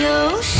You.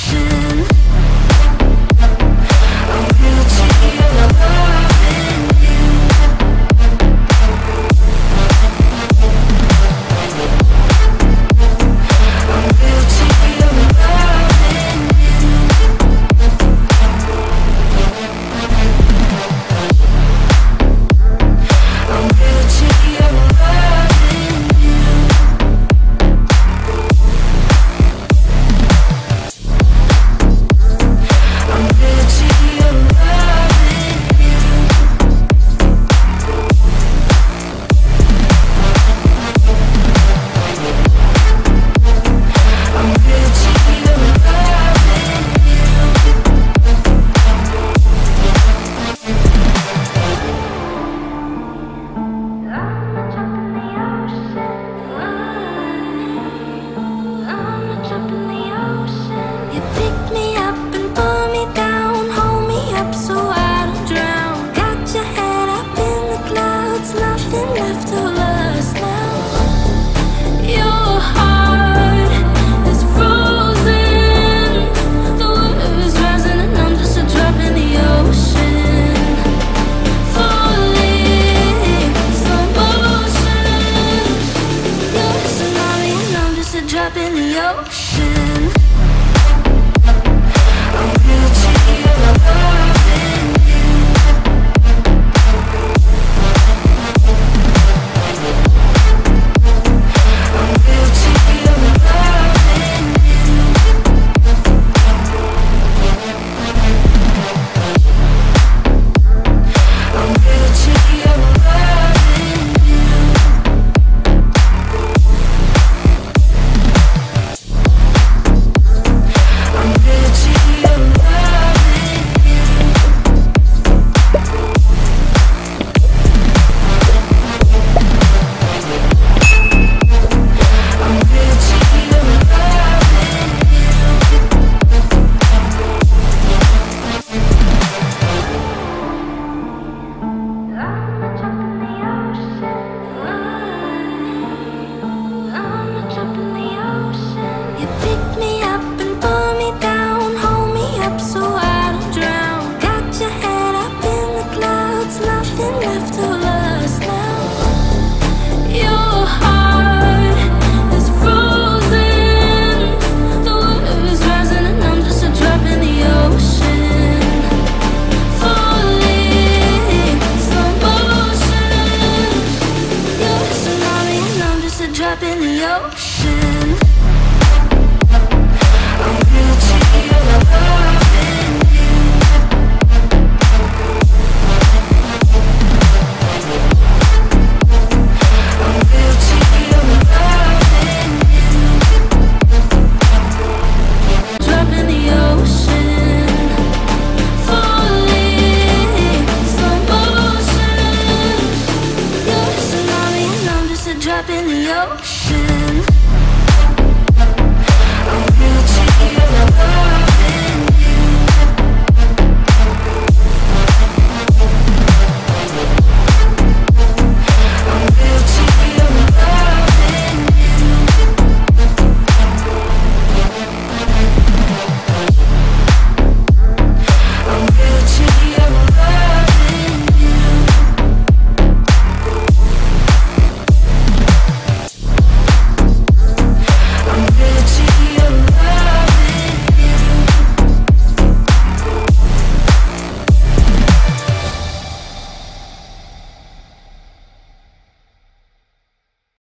drop in the ocean.